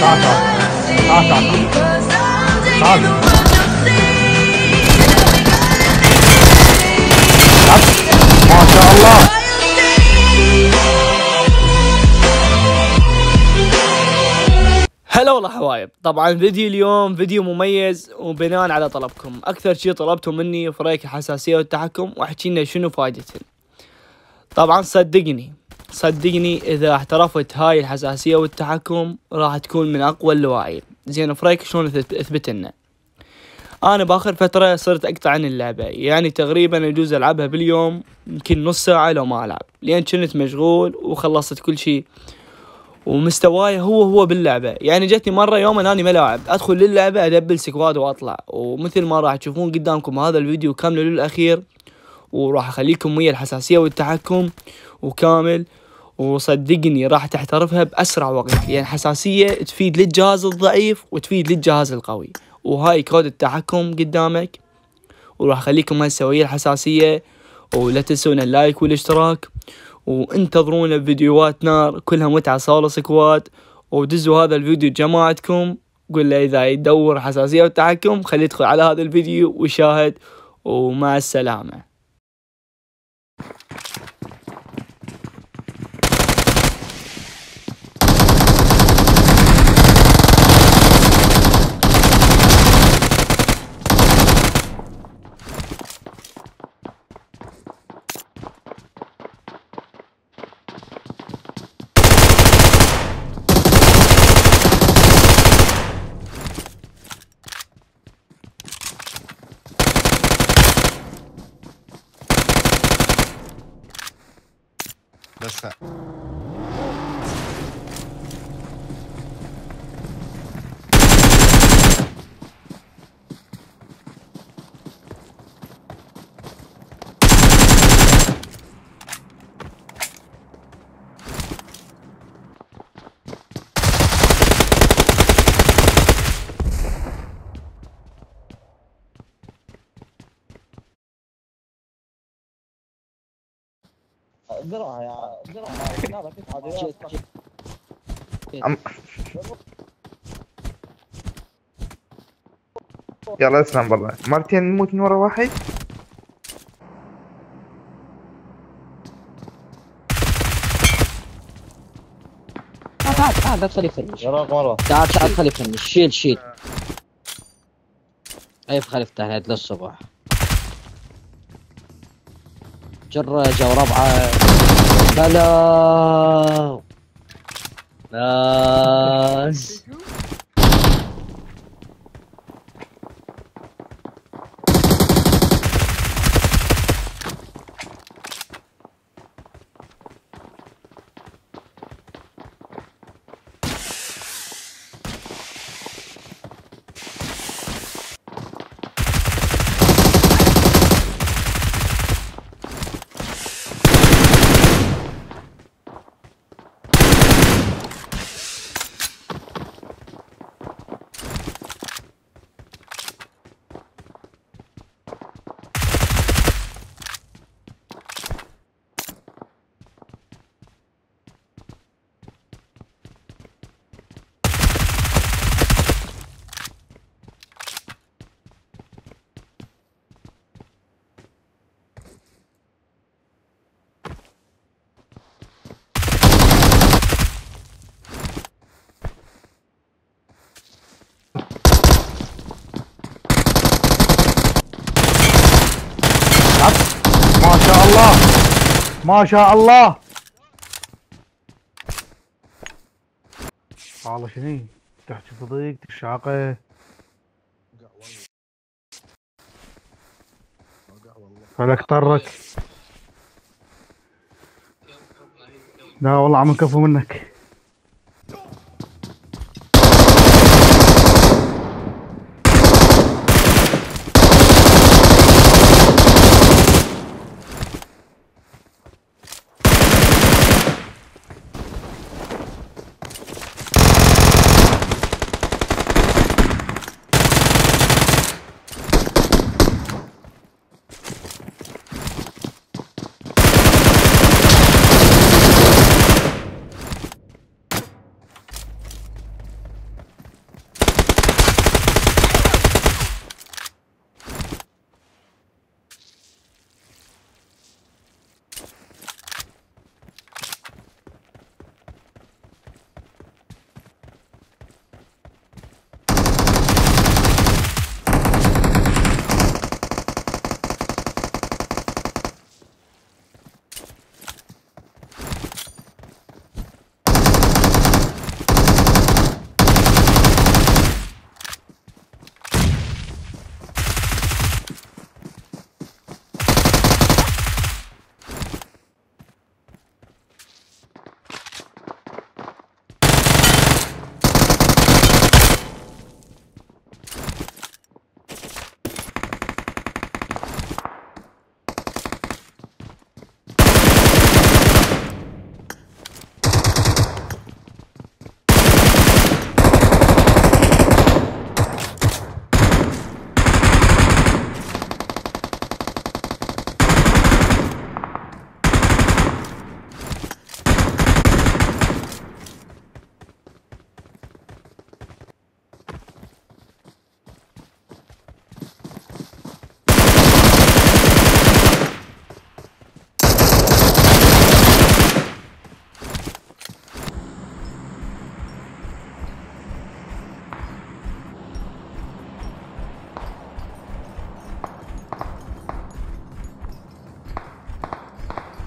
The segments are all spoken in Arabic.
تعال تعال تعال تعال ما والله حبايب طبعا فيديو اليوم فيديو مميز وبناء على طلبكم. أكثر شيء طلبتوا مني فريق الحساسية والتحكم وأحكي لنا شنو فائدته طبعا صدقني صدقني إذا احترفت هاي الحساسية والتحكم راح تكون من أقوى اللواعي. زين فريق شلون اثبت لنا أنا بآخر فترة صرت أقطع عن اللعبة. يعني تقريبا يجوز ألعبها باليوم يمكن نص ساعة لو ما ألعب. لأن كنت مشغول وخلصت كل شيء ومستواي هو هو باللعبة. يعني جتني مرة يوم اني ملاعب أدخل للعبة أدبل squad وأطلع. ومثل ما راح تشوفون قدامكم هذا الفيديو كامل للأخير وراح أخليكم ويا الحساسية والتحكم وكامل. وصدقني راح تحترفها بأسرع وقت. يعني حساسية تفيد للجهاز الضعيف وتفيد للجهاز القوي. وهاي كود التحكم قدامك. وراح أخليكم هسه ويا الحساسية ولا تنسون ال like والاشتراك. وانتظرونا بفيديوهات نار كلها متعة صالة squad. ودزوا هذا الفيديو جماعتكم قول له إذا يدور حساسية والتحكم خليه يدخل على هذا الفيديو ويشاهد. ومع السلامة. ください。يا. يلا. اسلم بالله. مرتين نموت من ورا واحد؟ تعال تعال لا تخليه يفنش مرة تعال تعال خليه يفنش شيل شيل. اي خليف تحت للصبح جرجة وربعة. بلا. ناس ما شاء الله. ما شاء الله. والله شنو؟ تحكي صديق تشاقه فلك طرك. لا والله عم نكفو منك.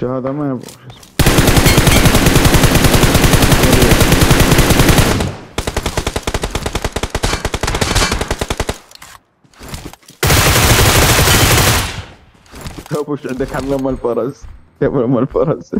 هذا ما يبغى شو اسمه طيب وش عندك عن لما الفرس؟ يا ام الفرس